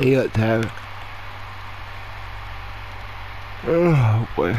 lay it down. Oh boy.